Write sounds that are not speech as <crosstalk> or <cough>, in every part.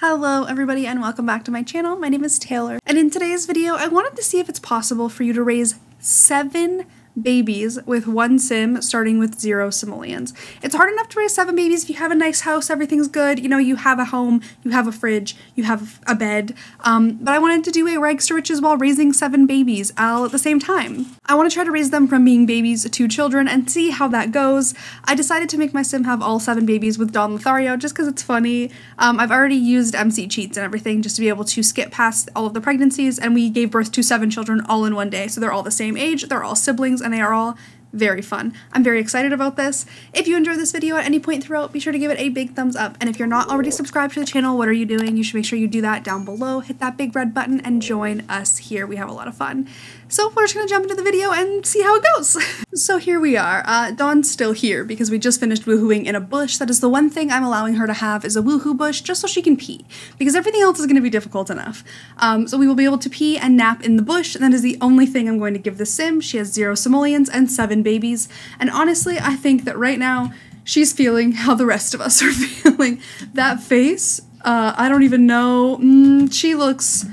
Hello everybody and welcome back to my channel. My name is Taylor and in today's video I wanted to see if it's possible for you to raise seven babies with one sim starting with zero simoleons. It's hard enough to raise seven babies if you have a nice house, everything's good, you know, you have a home, you have a fridge, you have a bed, um, but I wanted to do a rags to riches while raising seven babies all at the same time. I want to try to raise them from being babies to children and see how that goes. I decided to make my sim have all seven babies with Don Lothario just because it's funny. Um, I've already used MC cheats and everything just to be able to skip past all of the pregnancies and we gave birth to seven children all in one day. So they're all the same age, they're all siblings, and they are all very fun. I'm very excited about this. If you enjoyed this video at any point throughout, be sure to give it a big thumbs up. And if you're not already subscribed to the channel, what are you doing? You should make sure you do that down below. Hit that big red button and join us here. We have a lot of fun. So we're just gonna jump into the video and see how it goes. <laughs> so here we are. Uh, Don's still here because we just finished woohooing in a bush. That is the one thing I'm allowing her to have is a woohoo bush just so she can pee because everything else is gonna be difficult enough. Um, so we will be able to pee and nap in the bush. And that is the only thing I'm going to give the sim. She has zero simoleons and seven babies. And honestly, I think that right now she's feeling how the rest of us <laughs> are feeling. That face, uh, I don't even know. Mm, she looks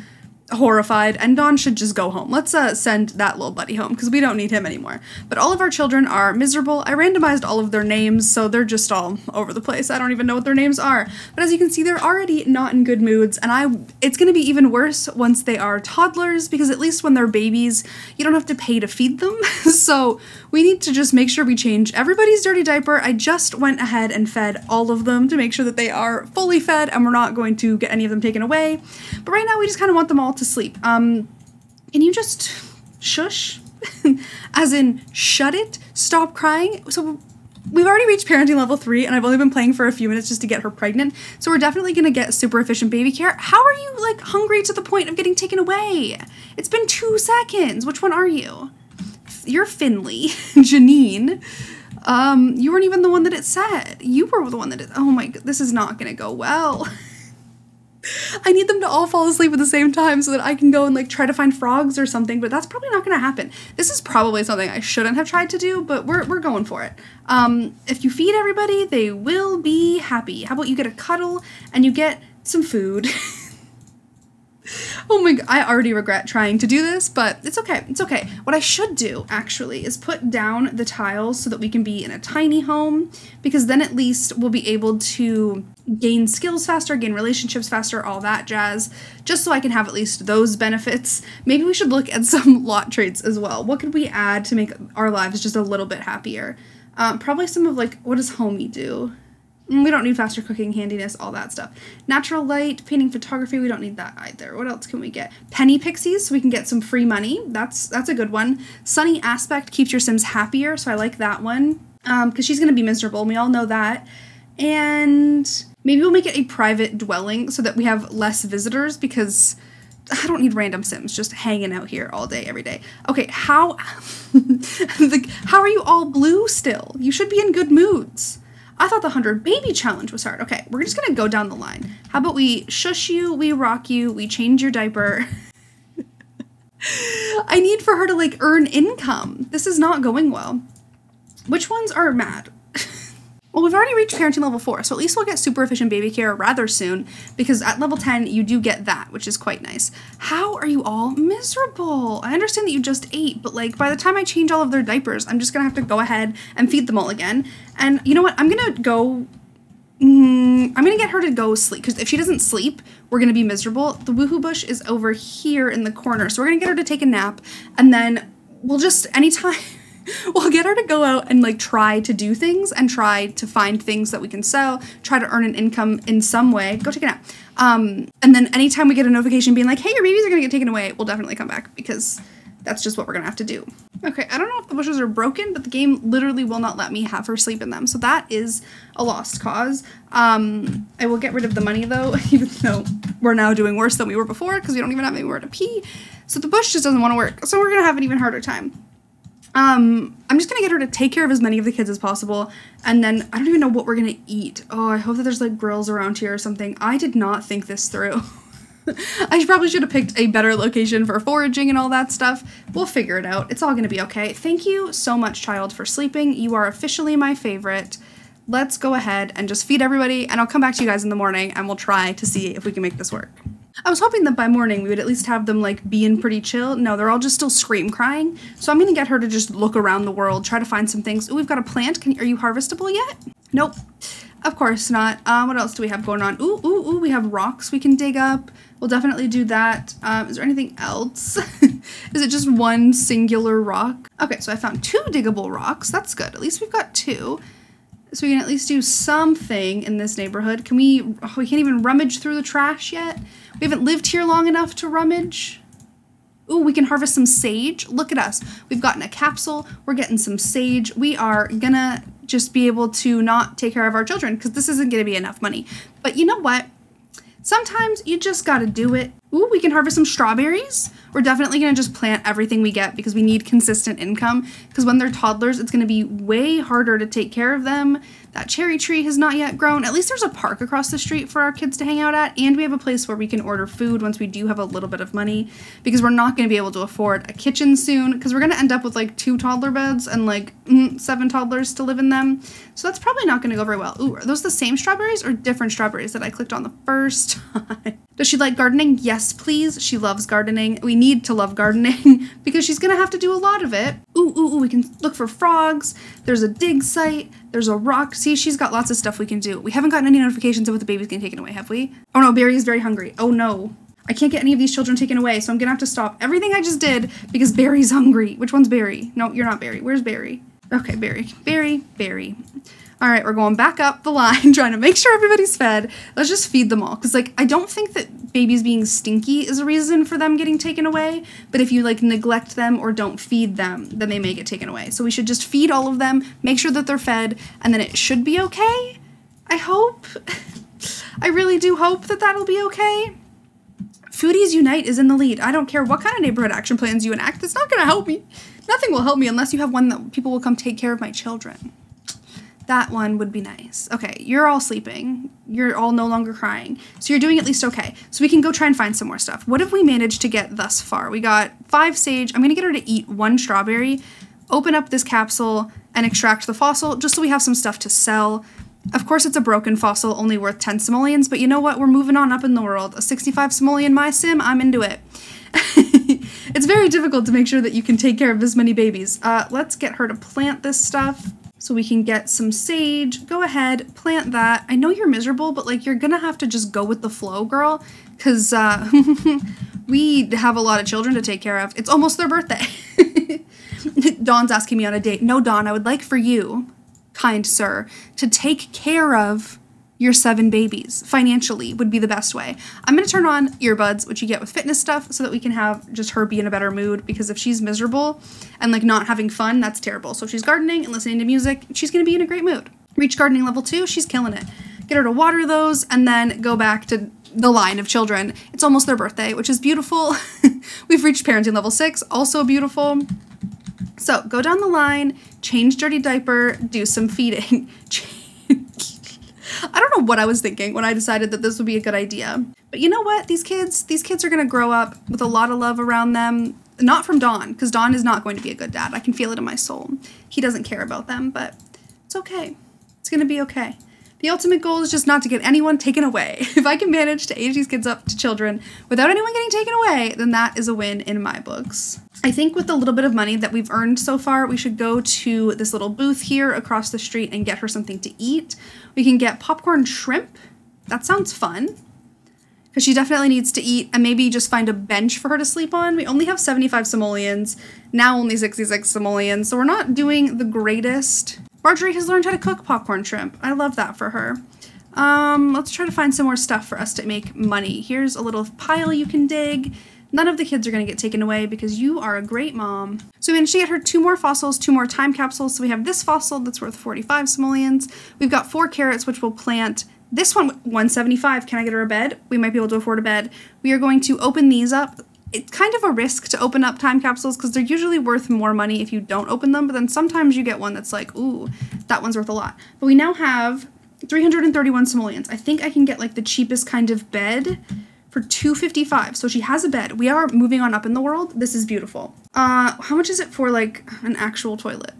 horrified and Don should just go home. Let's uh, send that little buddy home because we don't need him anymore. But all of our children are miserable. I randomized all of their names so they're just all over the place. I don't even know what their names are. But as you can see they're already not in good moods and I it's going to be even worse once they are toddlers because at least when they're babies you don't have to pay to feed them. <laughs> so we need to just make sure we change everybody's dirty diaper. I just went ahead and fed all of them to make sure that they are fully fed and we're not going to get any of them taken away. But right now we just kind of want them all to sleep. Um, can you just shush? <laughs> As in, shut it? Stop crying? So we've already reached parenting level three, and I've only been playing for a few minutes just to get her pregnant. So we're definitely gonna get super efficient baby care. How are you like hungry to the point of getting taken away? It's been two seconds. Which one are you? You're Finley, <laughs> Janine. Um, you weren't even the one that it said. You were the one that it. Oh my this is not gonna go well. <laughs> I need them to all fall asleep at the same time so that I can go and like try to find frogs or something, but that's probably not gonna happen. This is probably something I shouldn't have tried to do, but we're, we're going for it. Um, if you feed everybody, they will be happy. How about you get a cuddle and you get some food? <laughs> oh my god, I already regret trying to do this, but it's okay. It's okay. What I should do actually is put down the tiles so that we can be in a tiny home because then at least we'll be able to gain skills faster, gain relationships faster, all that jazz, just so I can have at least those benefits. Maybe we should look at <laughs> some lot traits as well. What could we add to make our lives just a little bit happier? Um, probably some of like, what does homie do? We don't need faster cooking, handiness, all that stuff. Natural light, painting, photography, we don't need that either. What else can we get? Penny pixies, so we can get some free money. That's that's a good one. Sunny aspect keeps your Sims happier, so I like that one. Um, because she's gonna be miserable, and we all know that. And maybe we'll make it a private dwelling so that we have less visitors because I don't need random Sims just hanging out here all day, every day. Okay, how <laughs> like, how are you all blue still? You should be in good moods. I thought the 100 baby challenge was hard. Okay, we're just gonna go down the line. How about we shush you, we rock you, we change your diaper. <laughs> I need for her to like earn income. This is not going well. Which ones are mad? Well, we've already reached parenting level 4, so at least we'll get super efficient baby care rather soon, because at level 10, you do get that, which is quite nice. How are you all miserable? I understand that you just ate, but like, by the time I change all of their diapers, I'm just gonna have to go ahead and feed them all again. And you know what? I'm gonna go Mm, I'm gonna get her to go sleep because if she doesn't sleep, we're gonna be miserable. The woohoo bush is over here in the corner, so we're gonna get her to take a nap, and then we'll just anytime <laughs> <laughs> we'll get her to go out and like try to do things and try to find things that we can sell, try to earn an income in some way. Go check it out. Um, and then anytime we get a notification being like, hey, your babies are gonna get taken away, we'll definitely come back because that's just what we're gonna have to do. Okay, I don't know if the bushes are broken, but the game literally will not let me have her sleep in them. So that is a lost cause. Um, I will get rid of the money though, <laughs> even though we're now doing worse than we were before because we don't even have anywhere to pee. So the bush just doesn't want to work. So we're gonna have an even harder time. Um, I'm just gonna get her to take care of as many of the kids as possible, and then I don't even know what we're gonna eat. Oh, I hope that there's like grills around here or something. I did not think this through. <laughs> I probably should have picked a better location for foraging and all that stuff. We'll figure it out. It's all gonna be okay. Thank you so much, child, for sleeping. You are officially my favorite. let's go ahead and just feed everybody and I'll come back to you guys in the morning and we'll try to see if we can make this work. I was hoping that by morning we would at least have them like being pretty chill. No, they're all just still scream crying. So I'm gonna get her to just look around the world, try to find some things. Ooh, we've got a plant. Can, are you harvestable yet? Nope. Of course not. Um, what else do we have going on? Ooh, ooh, ooh, we have rocks we can dig up. We'll definitely do that. Um, is there anything else? <laughs> is it just one singular rock? Okay, so I found two diggable rocks. That's good. At least we've got two. So we can at least do something in this neighborhood. Can we, oh, we can't even rummage through the trash yet? We haven't lived here long enough to rummage. Ooh, we can harvest some sage. Look at us. We've gotten a capsule. We're getting some sage. We are gonna just be able to not take care of our children because this isn't gonna be enough money. But you know what? Sometimes you just gotta do it. Ooh, we can harvest some strawberries. We're definitely gonna just plant everything we get because we need consistent income. Because when they're toddlers, it's gonna be way harder to take care of them. That cherry tree has not yet grown. At least there's a park across the street for our kids to hang out at, and we have a place where we can order food once we do have a little bit of money because we're not going to be able to afford a kitchen soon because we're going to end up with like two toddler beds and like mm, seven toddlers to live in them. So that's probably not going to go very well. Ooh, are those the same strawberries or different strawberries that I clicked on the first <laughs> time? Does she like gardening? Yes, please. She loves gardening. We need to love gardening <laughs> because she's going to have to do a lot of it. Ooh, ooh, ooh, we can look for frogs. There's a dig site. There's a rock. See, she's got lots of stuff we can do. We haven't gotten any notifications of what the baby's getting taken away, have we? Oh no, Barry is very hungry. Oh no. I can't get any of these children taken away, so I'm gonna have to stop everything I just did because Barry's hungry. Which one's Barry? No, you're not Barry. Where's Barry? Okay, Barry. Barry, Barry. All right, we're going back up the line, <laughs> trying to make sure everybody's fed. Let's just feed them all. Because, like, I don't think that babies being stinky is a reason for them getting taken away. But if you, like, neglect them or don't feed them, then they may get taken away. So we should just feed all of them, make sure that they're fed, and then it should be okay. I hope. <laughs> I really do hope that that'll be okay. Foodies Unite is in the lead. I don't care what kind of neighborhood action plans you enact. It's not going to help me. Nothing will help me unless you have one that people will come take care of my children. That one would be nice. Okay, you're all sleeping. You're all no longer crying. So you're doing at least okay. So we can go try and find some more stuff. What have we managed to get thus far? We got five sage. I'm going to get her to eat one strawberry, open up this capsule, and extract the fossil just so we have some stuff to sell. Of course, it's a broken fossil, only worth 10 simoleons, but you know what? We're moving on up in the world. A 65 simoleon my sim, I'm into it. <laughs> it's very difficult to make sure that you can take care of this many babies. Uh, let's get her to plant this stuff so we can get some sage. Go ahead, plant that. I know you're miserable, but like you're gonna have to just go with the flow, girl, because uh, <laughs> we have a lot of children to take care of. It's almost their birthday. <laughs> Don's asking me on a date. No, Don, I would like for you, kind sir, to take care of your seven babies financially would be the best way. I'm to turn on earbuds, which you get with fitness stuff, so that we can have just her be in a better mood because if she's miserable and like not having fun, that's terrible. So if she's gardening and listening to music, she's to be in a great mood. Reach gardening level two, she's killing it. Get her to water those and then go back to the line of children. It's almost their birthday, which is beautiful. <laughs> We've reached parenting level six, also beautiful. So go down the line, change dirty diaper, do some feeding. <laughs> I don't know what I was thinking when I decided that this would be a good idea. But you know what? These kids, these kids are gonna grow up with a lot of love around them. Not from Don, because Don is not going to be a good dad. I can feel it in my soul. He doesn't care about them, but it's okay. It's gonna be okay. The ultimate goal is just not to get anyone taken away. <laughs> If I can manage to age these kids up to children without anyone getting taken away, then that is a win in my books. I think with the little bit of money that we've earned so far, we should go to this little booth here across the street and get her something to eat. We can get popcorn shrimp. That sounds fun. Because she definitely needs to eat and maybe just find a bench for her to sleep on. We only have 75 simoleons, now only 66 simoleons, so we're not doing the greatest. Marjorie has learned how to cook popcorn shrimp. I love that for her. Um, let's try to find some more stuff for us to make money. Here's a little pile you can dig. None of the kids are going to get taken away because you are a great mom. So we managed to get her two more fossils, two more time capsules. So we have this fossil that's worth 45 simoleons. We've got four carrots, which we'll plant. This one, 175. Can I get her a bed? We might be able to afford a bed. We are going to open these up it's kind of a risk to open up time capsules because they're usually worth more money if you don't open them, but then sometimes you get one that's like, ooh, that one's worth a lot. But we now have 331 simoleons. I think I can get like the cheapest kind of bed for 255. So she has a bed. We are moving on up in the world. This is beautiful. Uh, how much is it for like an actual toilet?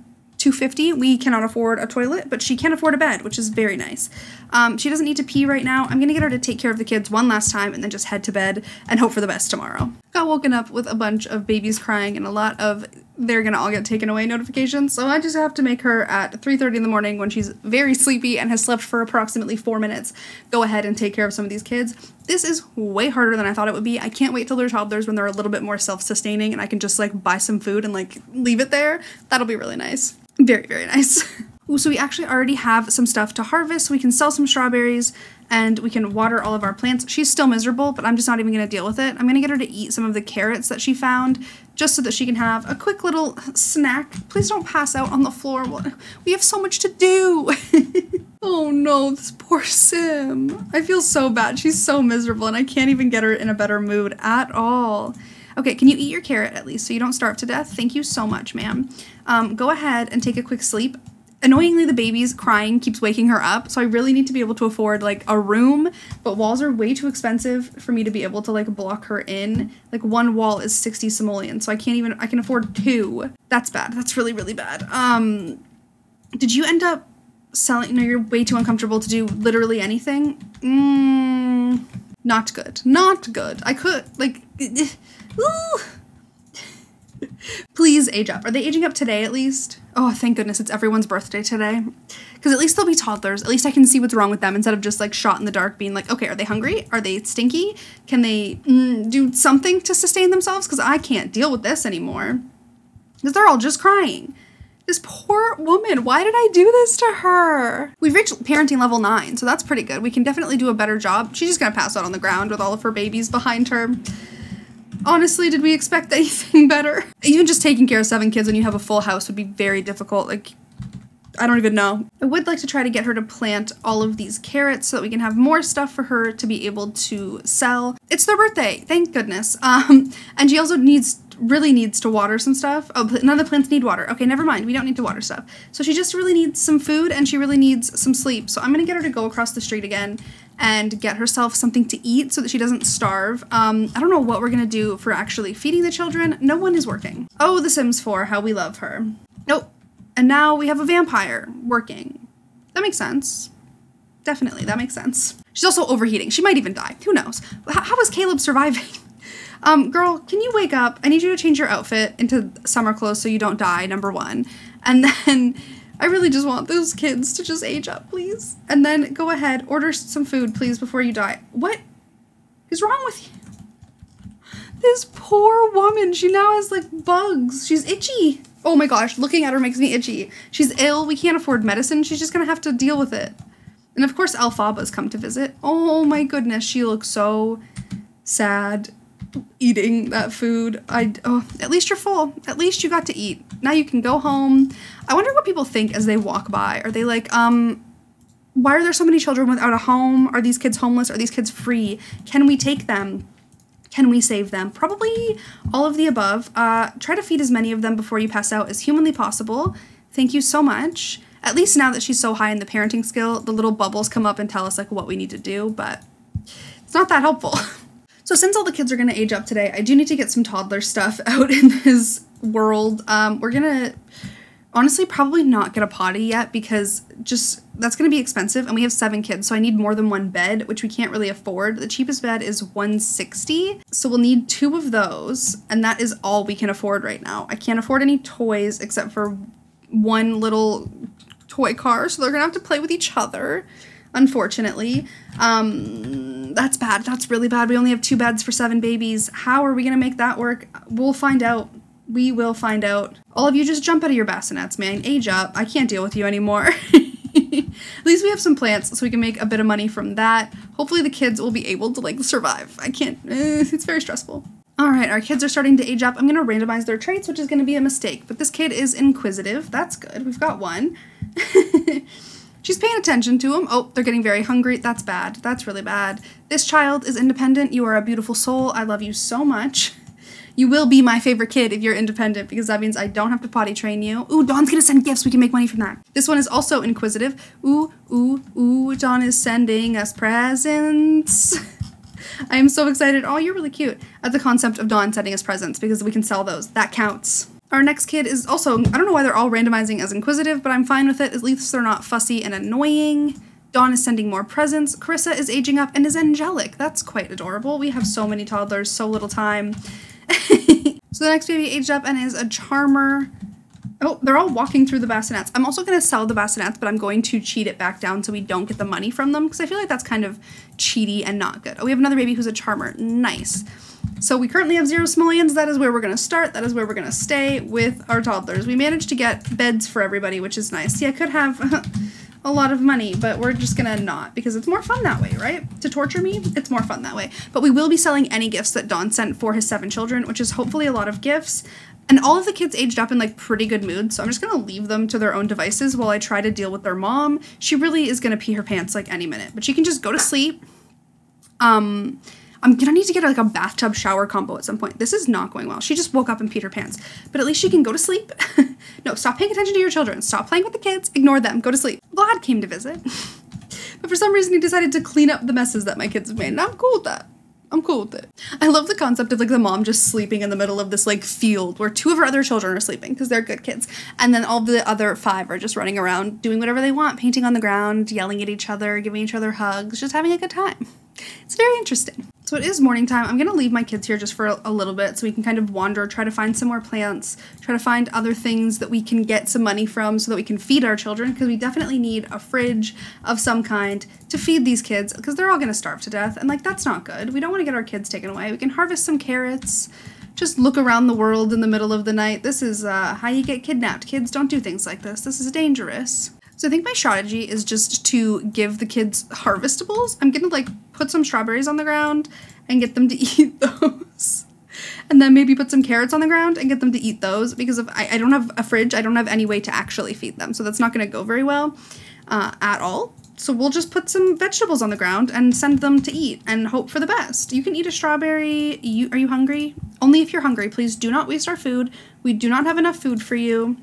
250 we cannot afford a toilet but she can afford a bed which is very nice. Um, she doesn't need to pee right now. I'm gonna get her to take care of the kids one last time and then just head to bed and hope for the best tomorrow. Got woken up with a bunch of babies crying and a lot of they're gonna all get taken away notifications so i just have to make her at 3.30 in the morning when she's very sleepy and has slept for approximately four minutes go ahead and take care of some of these kids. This is way harder than i thought it would be. I can't wait till they're toddlers when they're a little bit more self-sustaining and i can just like buy some food and like leave it there. That'll be really nice very very nice <laughs> Ooh, so we actually already have some stuff to harvest. We can sell some strawberries and we can water all of our plants. She's still miserable, but I'm just not even going to deal with it. I'm going to get her to eat some of the carrots that she found just so that she can have a quick little snack. Please don't pass out on the floor. We have so much to do. <laughs> oh no, this poor Sim. I feel so bad. She's so miserable and I can't even get her in a better mood at all. Okay, can you eat your carrot at least so you don't starve to death? Thank you so much, ma'am. Um, go ahead and take a quick sleep. Annoyingly the baby's crying keeps waking her up so i really need to be able to afford like a room but walls are way too expensive for me to be able to like block her in. Like one wall is 60 simoleons so i can't even i can afford two. That's bad. That's really really bad. Um did you end up selling no you're way too uncomfortable to do literally anything? Mm, not good. Not good. I could like ooh. Please age up. Are they aging up today at least? Oh, thank goodness it's everyone's birthday today. Because at least they'll be toddlers. At least I can see what's wrong with them instead of just like shot in the dark being like, okay, are they hungry? Are they stinky? Can they mm, do something to sustain themselves? Because I can't deal with this anymore. Because they're all just crying. This poor woman, why did I do this to her? We've reached parenting level nine, so that's pretty good. We can definitely do a better job. She's just gonna pass out on the ground with all of her babies behind her. Honestly, did we expect <laughs> anything better? Even just taking care of seven kids when you have a full house would be very difficult. Like, I don't even know. I would like to try to get her to plant all of these carrots so that we can have more stuff for her to be able to sell. It's their birthday, thank goodness. <laughs> Um, and she also needs really needs to water some stuff. Oh, none of the plants need water. Okay, never mind. We don't need to water stuff. So she just really needs some food and she really needs some sleep. So I'm to get her to go across the street again and get herself something to eat so that she doesn't starve. Um, I don't know what we're gonna do for actually feeding the children. No one is working. Oh, The Sims 4, how we love her. Nope. And now we have a vampire working. That makes sense. Definitely, that makes sense. She's also overheating. She might even die. Who knows? How, how is Caleb surviving? <laughs> Um, girl, can you wake up? I need you to change your outfit into summer clothes so you don't die, number one. And then I really just want those kids to just age up, please. And then go ahead, order some food, please, before you die. What is wrong with you? This poor woman, she now has like bugs. She's itchy. Oh my gosh, looking at her makes me itchy. She's ill, we can't afford medicine, she's just gonna have to deal with it. And of course, Alphaba's come to visit. Oh my goodness, she looks so sad eating that food. I oh, at least you're full. At least you got to eat. Now you can go home. I wonder what people think as they walk by. Are they like, um, why are there so many children without a home? Are these kids homeless? Are these kids free? Can we take them? Can we save them? Probably all of the above. Uh, try to feed as many of them before you pass out as humanly possible. Thank you so much. At least now that she's so high in the parenting skill, the little bubbles come up and tell us like what we need to do, but it's not that helpful. <laughs> So since all the kids are going to age up today, I do need to get some toddler stuff <laughs> out in this world. Um, we're going to honestly probably not get a potty yet because just that's going to be expensive and we have seven kids so i need more than one bed which we can't really afford. The cheapest bed is 160 so we'll need two of those and that is all we can afford right now. I can't afford any toys except for one little toy car so they're going to have to play with each other unfortunately. Um that's bad. That's really bad. We only have two beds for seven babies. How are we going to make that work? We'll find out. We will find out. All of you just jump out of your bassinets, man. Age up. I can't deal with you anymore. <laughs> At least we have some plants so we can make a bit of money from that. Hopefully the kids will be able to like survive. I can't, eh, it's very stressful. All right, our kids are starting to age up. I'm gonna randomize their traits, which is gonna be a mistake, but this kid is inquisitive. That's good, we've got one. <laughs> She's paying attention to him. Oh, they're getting very hungry. That's bad. That's really bad. This child is independent. You are a beautiful soul. I love you so much. You will be my favorite kid if you're independent because that means I don't have to potty train you. Ooh, Don's gonna send gifts. We can make money from that. This one is also inquisitive. Ooh, ooh, ooh, Don is sending us presents. <laughs> I am so excited. Oh, you're really cute at the concept of Don sending us presents because we can sell those. That counts. Our next kid is also, I don't know why they're all randomizing as inquisitive, but I'm fine with it. At least they're not fussy and annoying. Don is sending more presents. Carissa is aging up and is angelic. That's quite adorable. We have so many toddlers, so little time. <laughs> so the next baby aged up and is a charmer. Oh, they're all walking through the bassinets. I'm also going to sell the bassinets, but I'm going to cheat it back down so we don't get the money from them because I feel like that's kind of cheaty and not good. Oh, we have another baby who's a charmer. Nice. So we currently have zero simoleons. That is where we're going to start. That is where we're going to stay with our toddlers. We managed to get beds for everybody, which is nice. See, I could have <laughs> a lot of money, but we're just going to not because it's more fun that way, right? To torture me, it's more fun that way. But we will be selling any gifts that Don sent for his seven children, which is hopefully a lot of gifts. And all of the kids aged up in like pretty good mood, so I'm just gonna leave them to their own devices while I try to deal with their mom. She really is gonna pee her pants like any minute, but she can just go to sleep. Um, I'm gonna need to get like a bathtub shower combo at some point. This is not going well. She just woke up and peed her pants, but at least she can go to sleep. <laughs> no, stop paying attention to your children. Stop playing with the kids. Ignore them. Go to sleep. Vlad came to visit, <laughs> but for some reason he decided to clean up the messes that my kids have made, and I'm cool with that. I'm cool with it. I love the concept of like the mom just sleeping in the middle of this like field where two of her other children are sleeping because they're good kids. And then all the other five are just running around doing whatever they want, painting on the ground, yelling at each other, giving each other hugs, just having a good time. It's very interesting. So it is morning time. I'm going to leave my kids here just for a, little bit so we can kind of wander, try to find some more plants, try to find other things that we can get some money from so that we can feed our children because we definitely need a fridge of some kind to feed these kids because they're all going to starve to death and like that's not good. We don't want to get our kids taken away. We can harvest some carrots, just look around the world in the middle of the night. This is uh, how you get kidnapped. Kids don't do things like this. This is dangerous. So I think my strategy is just to give the kids harvestables. I'm gonna like put some strawberries on the ground and get them to <laughs> eat those. and then maybe put some carrots on the ground and get them to eat those because if I, I don't have a fridge, I don't have any way to actually feed them. So that's not gonna go very well uh, at all. So we'll just put some vegetables on the ground and send them to eat and hope for the best. You can eat a strawberry. You are you hungry? Only if you're hungry. Please do not waste our food. We do not have enough food for you.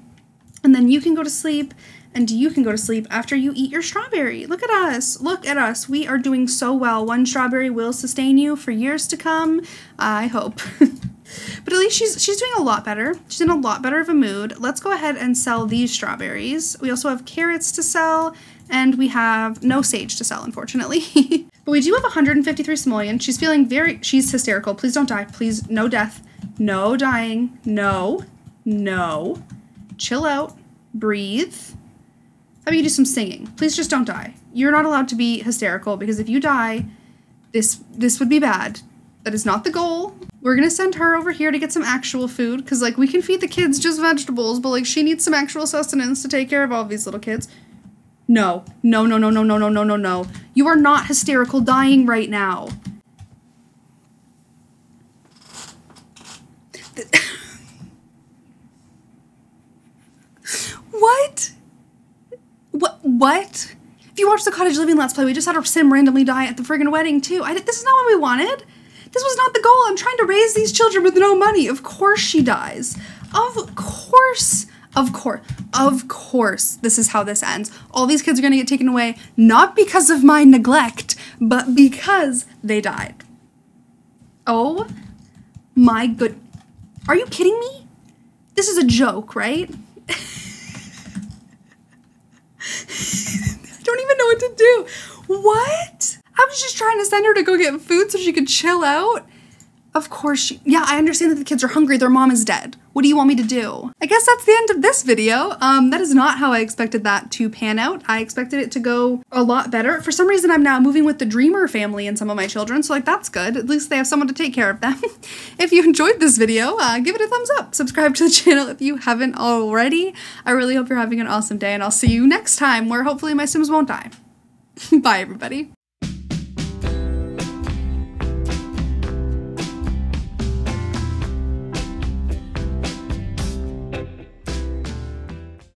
And then you can go to sleep and you can go to sleep after you eat your strawberry. Look at us. Look at us. We are doing so well. One strawberry will sustain you for years to come. I hope. <laughs> but at least she's she's doing a lot better. She's in a lot better of a mood. Let's go ahead and sell these strawberries. We also have carrots to sell and we have no sage to sell unfortunately. <laughs> but we do have 153 simoleon. She's feeling very she's hysterical. Please don't die. Please no death. No dying. No. No. Chill out. Breathe. About you do some singing? Please just don't die. You're not allowed to be hysterical because if you die, this this would be bad. That is not the goal. We're gonna send her over here to get some actual food because like we can feed the kids just vegetables, but like she needs some actual sustenance to take care of all these little kids. No, no, no, no, no, no, no, no, no, no. You are not hysterical dying right now. <laughs> what? What? If you watch the Cottage Living Let's Play, we just had our sim randomly die at the friggin' wedding too. I, this is not what we wanted. This was not the goal. I'm trying to raise these children with no money. Of course she dies. Of course. Of course. Of course. This is how this ends. All these kids are going to get taken away, not because of my neglect, but because they died. Oh my good. Are you kidding me? This is a joke, right? <laughs> I don't even know what to do. What? I was just trying to send her to go get food so she could chill out. Of course she, yeah, I understand that the kids are hungry. Their mom is dead. What do you want me to do? I guess that's the end of this video. Um, that is not how I expected that to pan out. I expected it to go a lot better. For some reason, I'm now moving with the Dreamer family and some of my children, so like that's good. At least they have someone to take care of them. <laughs> if you enjoyed this video, uh, give it a thumbs up. Subscribe to the <laughs> channel if you haven't already. I really hope you're having an awesome day, and I'll see you next time where hopefully my Sims won't die. <laughs> Bye, everybody.